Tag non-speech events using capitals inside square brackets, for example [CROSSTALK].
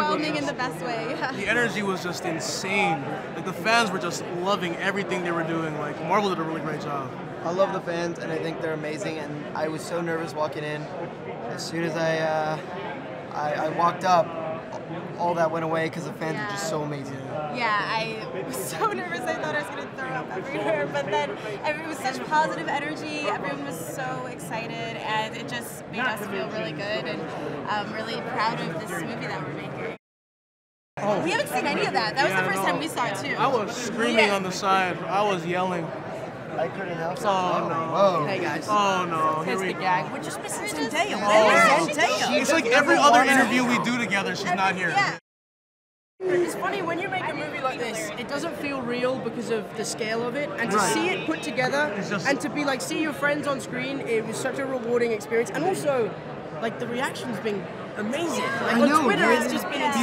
overwhelming in the best way. Yeah. The energy was just insane. Like the fans were just loving everything they were doing. Like Marvel did a really great job. I love the fans, and I think they're amazing. And I was so nervous walking in. As soon as I uh, I, I walked up, all that went away because the fans Yeah. were just so amazing. Yeah, I was [LAUGHS] so nervous. I thought I was going to throw up everywhere. But then it was such positive energy. Everyone was so excited, and it just made us feel really good and um, really proud of this movie that we're making. Oh. We haven't seen any of that. That was Yeah, the first no. time we saw it too. I was screaming Yeah. on the side. I was yelling. I couldn't help it. Oh, oh no. Whoa. Hey guys. Oh no. Here Here's we the go. gag. We're just missing We're Zendaya. Yeah, Where's she's- Zendaya? It's like every other interview we do together, she's not here. Yeah. It's funny when you make a movie like this, it doesn't feel real because of the scale of it, and to Right. see it put together, just- and to be like see your friends on screen, it was such a rewarding experience, and also like the reaction's been amazing. Like I on know, Twitter, it's just been Yeah. insane.